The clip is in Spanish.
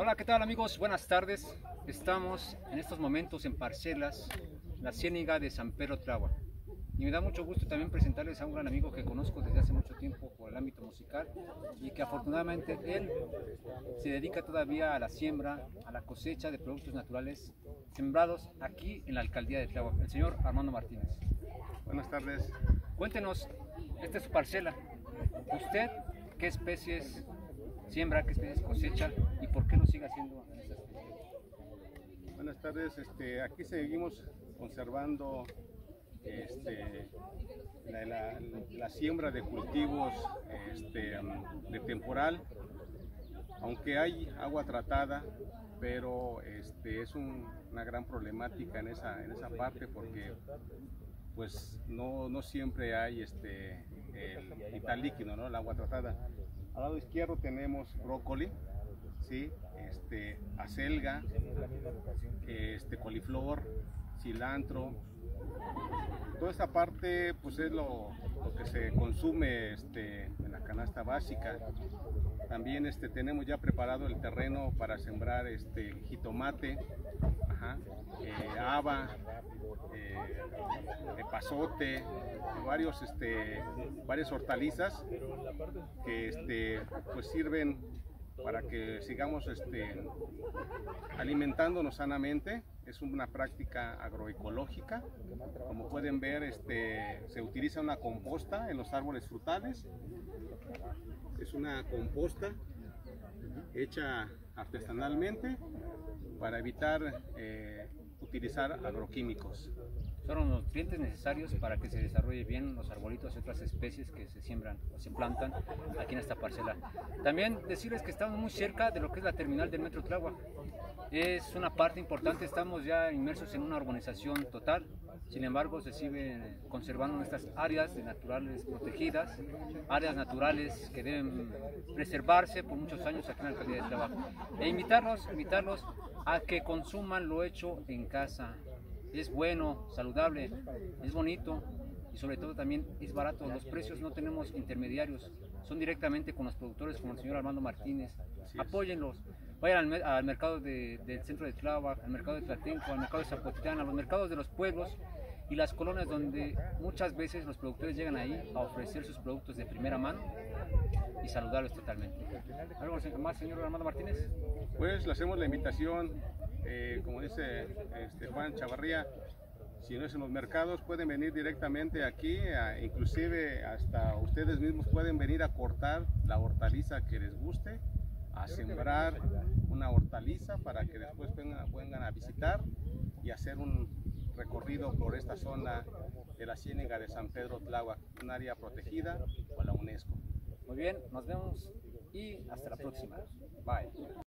Hola, ¿qué tal amigos? Buenas tardes. Estamos en estos momentos en Parcelas, la Ciéniga de San Pedro Tláhuac. Y me da mucho gusto también presentarles a un gran amigo que conozco desde hace mucho tiempo por el ámbito musical y que afortunadamente él se dedica todavía a la siembra, a la cosecha de productos naturales sembrados aquí en la alcaldía de Tláhuac, el señor Armando Martínez. Buenas tardes. Cuéntenos, esta es su parcela. ¿Usted qué especies siembra, qué especies cosecha y por qué lo sigue haciendo en estas especies? Buenas tardes. Este, aquí seguimos conservando este, la, siembra de cultivos este, de temporal, aunque hay agua tratada, pero este, es un- una gran problemática en esa, en esa parte porque pues no, no siempre hay este, el vital líquido, ¿no? el agua tratada. Al lado izquierdo tenemos brócoli, ¿sí? este, acelga, este, coliflor, cilantro. Toda esta parte pues es lo, lo que se consume este, en la canasta básica. También este, tenemos ya preparado el terreno para sembrar este, jitomate, eh, eh, epazote, varios, este, varias hortalizas que este, pues sirven para que sigamos este, alimentándonos sanamente. Es una práctica agroecológica. Como pueden ver, este, se utiliza una composta en los árboles frutales. Es una composta hecha artesanalmente para evitar eh, utilizar agroquímicos. Son los nutrientes necesarios para que se desarrolle bien los arbolitos y otras especies que se siembran o se plantan aquí en esta parcela. También decirles que estamos muy cerca de lo que es la terminal del Metro Tláhuac. Es una parte importante, estamos ya inmersos en una urbanización total, sin embargo se siguen conservando nuestras áreas naturales protegidas, áreas naturales que deben preservarse por muchos años aquí en la alcaldía de Tláhuac. E invitarlos, invitarlos a que consuman lo hecho en casa, es bueno, saludable, es bonito y sobre todo también es barato. Los precios no tenemos intermediarios, son directamente con los productores como el señor Armando Martínez. Apóyenlos. Vayan al, al mercado de- del centro de Tláhuac, al mercado de Tlatenco, al mercado de Zapotitlán, a los mercados de los pueblos y las colonias donde muchas veces los productores llegan ahí a ofrecer sus productos de primera mano y saludarlos totalmente. ¿Algo más, señor Armando Martínez? Pues le hacemos la invitación, eh, como dice este, Juan Chavarría, si no es en los mercados, pueden venir directamente aquí, a- inclusive hasta ustedes mismos pueden venir a cortar la hortaliza que les guste, a sembrar una hortaliza para que después vengan, vengan a visitar y hacer un recorrido por esta zona de la Ciénega de San Pedro Tláhuac, un área protegida por la UNESCO. Muy bien, nos vemos y hasta la próxima. Bye.